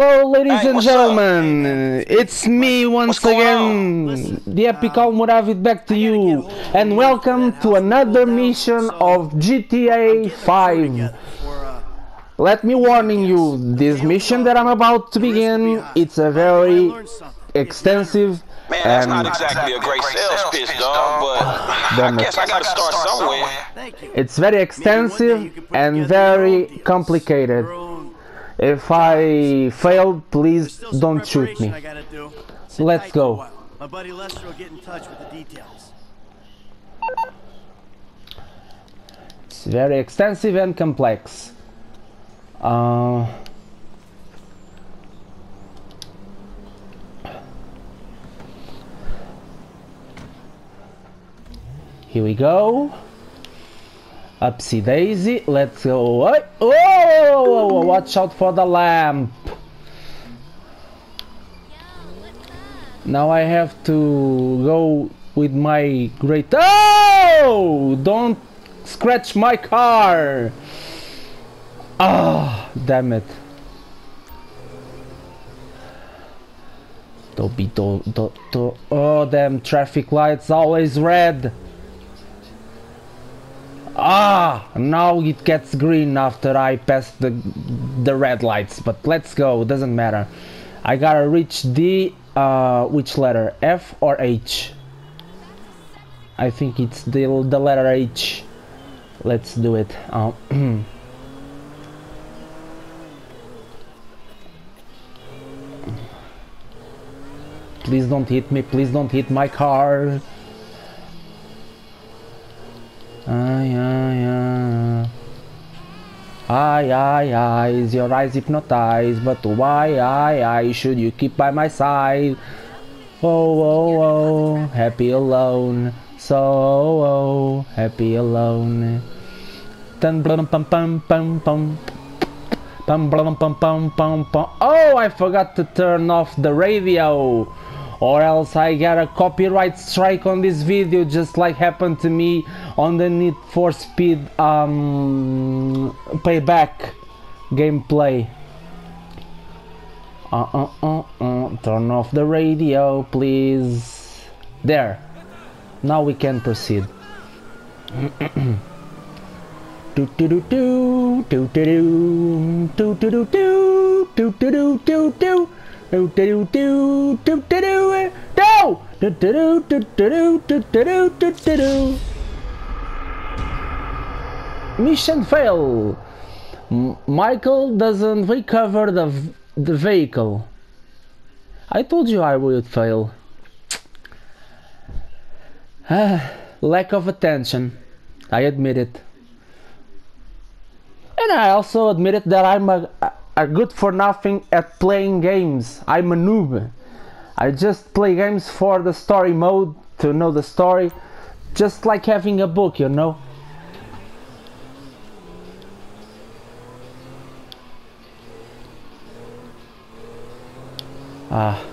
Hello, ladies Hey, and what's gentlemen. It's me once What's going again, the Epic Almoravid back to you, and welcome to another mission of GTA 5. Let me warning you, this mission that I'm about to begin, it's a very extensive Man, that's and not exactly a great sales pitch, dog, but I guess I gotta start somewhere. it's very extensive and very complicated. If I fail, please don't shoot me. Let's go. My buddy Lester will get in touch with the details. It's very extensive and complex. Uh, here we go. Upsy daisy. Let's go. Oh, watch out for the lamp. Now I have to go with my great. Oh! Don't scratch my car! Ah, damn it. Don't be do, do, do. Oh, damn traffic lights always red. Ah, now it gets green after I pass the the red lights. But let's go. Doesn't matter. I gotta reach the uh, which letter? F or H? I think it's the the letter H. Let's do it. Uh, please don't hit me. Please don't hit my car. Ay, ay, is your eyes hypnotized? But why, ay, ay, should you keep by my side? Oh, oh, oh, happy alone. So, oh, oh, happy alone. Dun, pum, pum, pum. Pum, blum, pum, pum, pum, pum. Oh, I forgot to turn off the radio. Or else I get a copyright strike on this video just like happened to me on the Need for Speed um, payback gameplay. Uh, uh, uh, uh. Turn off the radio, please. There. Now we can proceed. do do do do do do do do do do do do do do do do do do do do do do Mission fail. Michael doesn't recover the the vehicle. I told you I would fail. Lack of attention. I admit it. And I also admitted that I'm a, a good for nothing at playing games. I'm a noob. I just play games for the story mode to know the story, just like having a book, you know. Ah.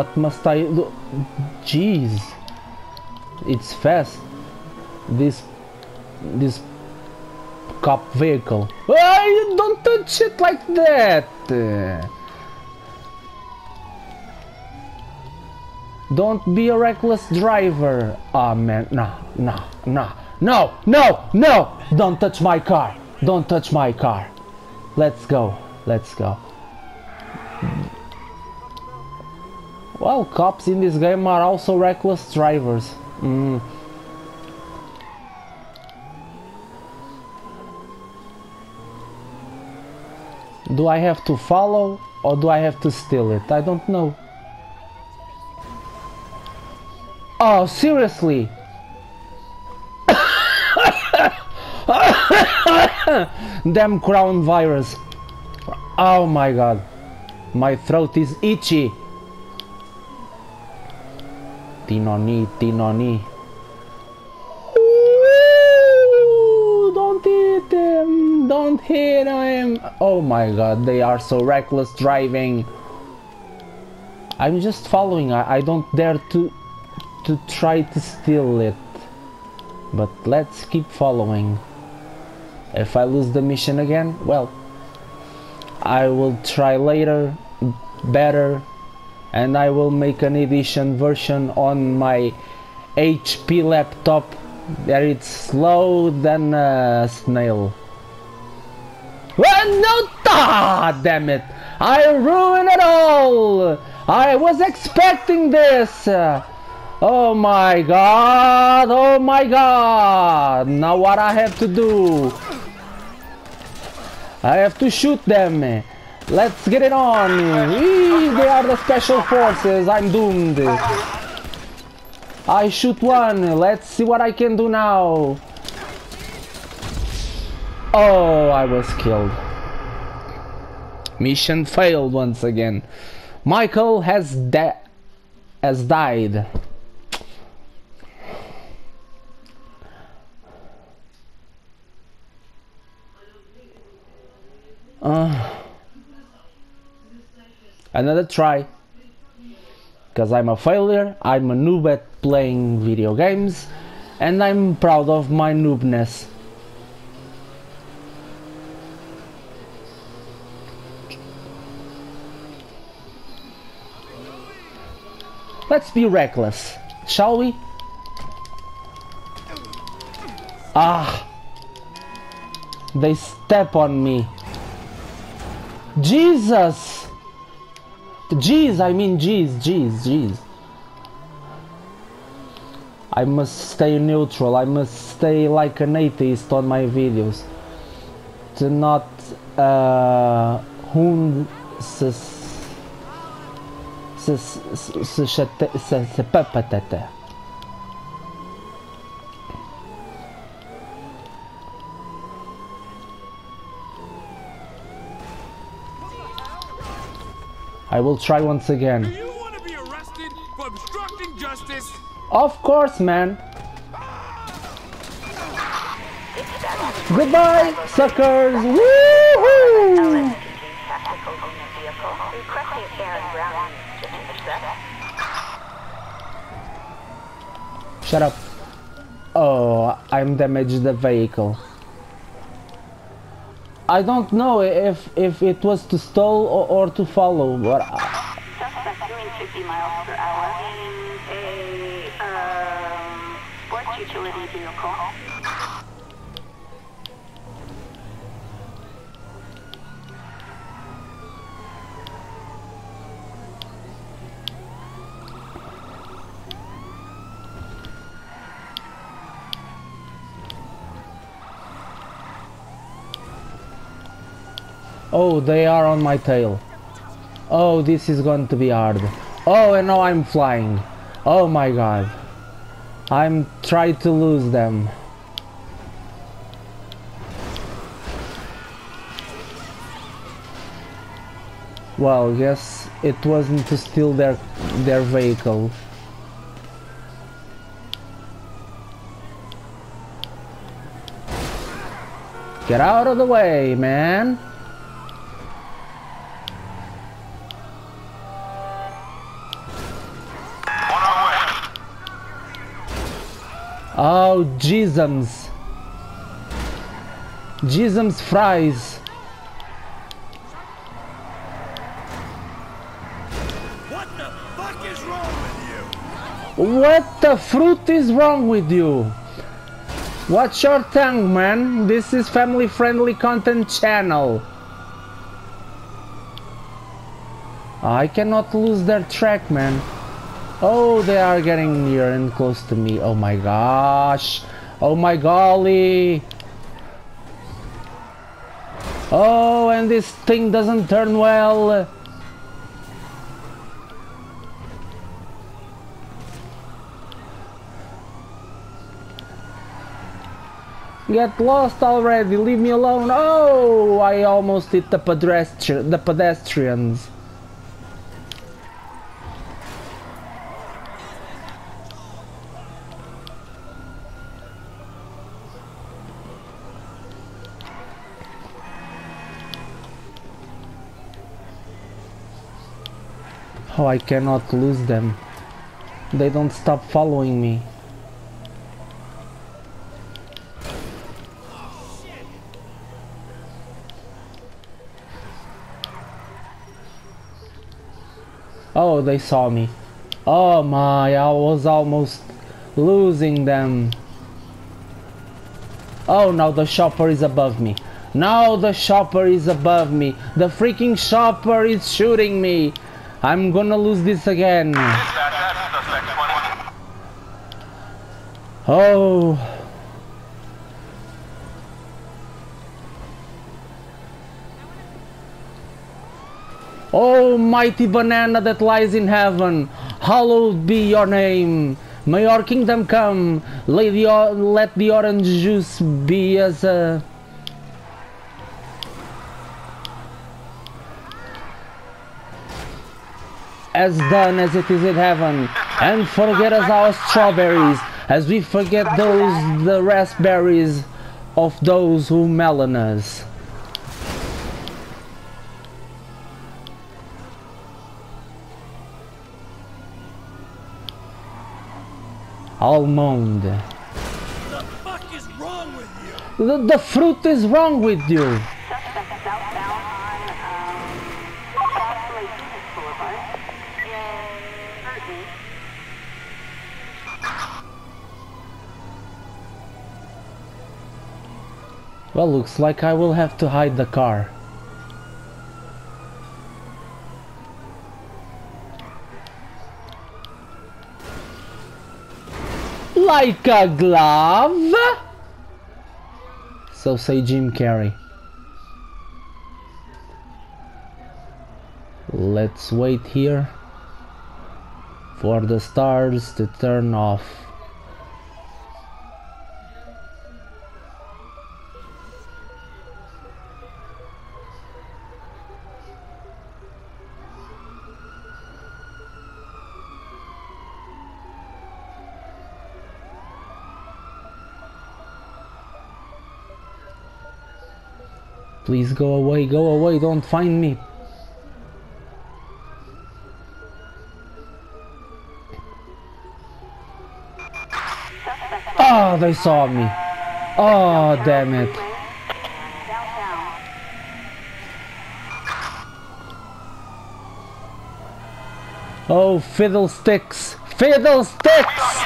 What must I do? Jeez. It's fast. This this cop vehicle. You don't touch it like that. Don't be a reckless driver. Ah man, nah, nah, nah. no, no, no! Don't touch my car. Don't touch my car. Let's go. Let's go. Well, cops in this game are also reckless drivers. Mm. Do I have to follow or do I have to steal it? I don't know. Oh, seriously? Damn crown virus. Oh my god. My throat is itchy. Tinoni, Tinoni. Don't hit them. don't hit him! Oh my god, they are so reckless driving. I'm just following. I, I don't dare to to try to steal it. But let's keep following. If I lose the mission again, well, I will try later, better, and I will make an edition version on my HP laptop that it's slow than a snail. Well, no, ah, damn it! I ruined it all! I was expecting this! Oh my god! Oh my god! Now what I have to do? I have to shoot them! Let's get it on! Eee, they are the special forces, I'm doomed! I shoot one, let's see what I can do now! Oh, I was killed. Mission failed once again. Michael has da has died. Uh, another try. Because I'm a failure, I'm a noob at playing video games, and I'm proud of my noobness. Let's be reckless, shall we? Ah! They step on me. Jesus! Jeez, I mean jeez, jeez, jeez. I must stay neutral, I must stay like an atheist on my videos. To not uh, se chate- se se papatata. I will try once Do again. you want to be arrested for obstructing justice? Of course, man. Goodbye, suckers. Woohoo! tactical unit vehicle requesting Aaron Brown to intercept. Shut up. Oh, I'm damaged the vehicle. I don't know if if it was to stall or, or to follow, but I- Suspect doing 50 miles per hour in a um, sports utility vehicle. Oh, they are on my tail. Oh, this is going to be hard. Oh, and now I'm flying. Oh my god. I'm trying to lose them. Well, yes, it wasn't to steal their their vehicle. Get out of the way, man. Oh, Jesus. Jesus fries. What the fuck is wrong with you? What the fruit is wrong with you? Watch your tongue, man. This is family friendly content channel. I cannot lose their track, man. Oh, they are getting near and close to me. Oh my gosh. Oh my golly. Oh, and this thing doesn't turn well. Get lost already, leave me alone. Oh, I almost hit the, pedestri the pedestrians. Oh, I cannot lose them. They don't stop following me. Oh, they saw me. Oh my, I was almost losing them. Oh, now the shopper is above me. Now the shopper is above me. The freaking shopper is shooting me. I'm gonna lose this again. Oh. Oh, mighty banana that lies in heaven, hallowed be your name. May your kingdom come. Let the, let the orange juice be as a. As done as it is in heaven, and forget us our strawberries, as we forget those the raspberries of those who melon us. Almond. The fuck is wrong with you? The, the fruit is wrong with you. Well, looks like I will have to hide the car. Like a glove? So say Jim Carrey. Let's wait here for the stars to turn off. Please go away, go away, don't find me. Oh, they saw me. Oh, damn it. Oh, fiddlesticks. Fiddlesticks!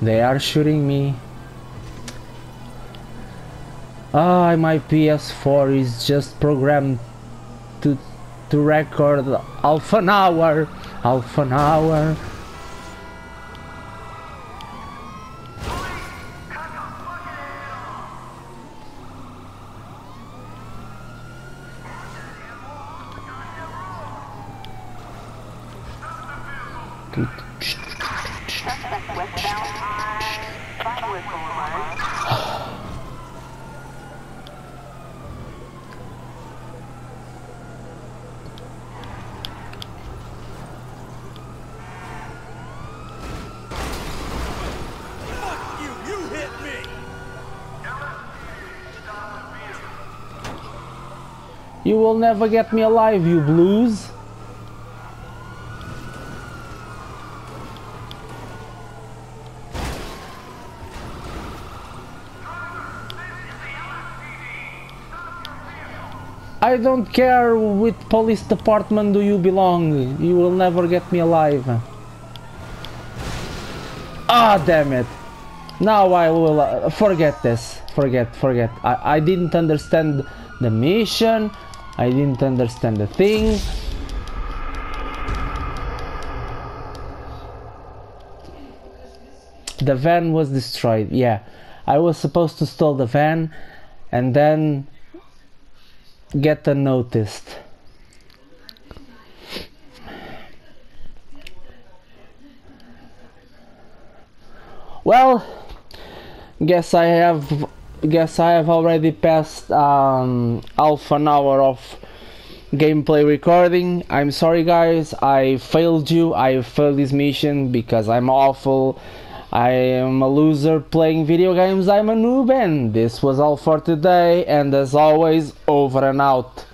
They are shooting me. Ah, my PS4 is just programmed to to record half an hour, half an hour. You will never get me alive, you blues. I don't care which police department do you belong. You will never get me alive. Ah, damn it. Now I will uh, forget this. Forget, forget. I, I didn't understand the mission. I didn't understand the thing. The van was destroyed. Yeah. I was supposed to steal the van and then get unnoticed. Well, guess I have guess I have already passed um, half an hour of gameplay recording. I'm sorry guys, I failed you. I failed this mission because I'm awful. I am a loser playing video games. I'm a noob and this was all for today and as always over and out.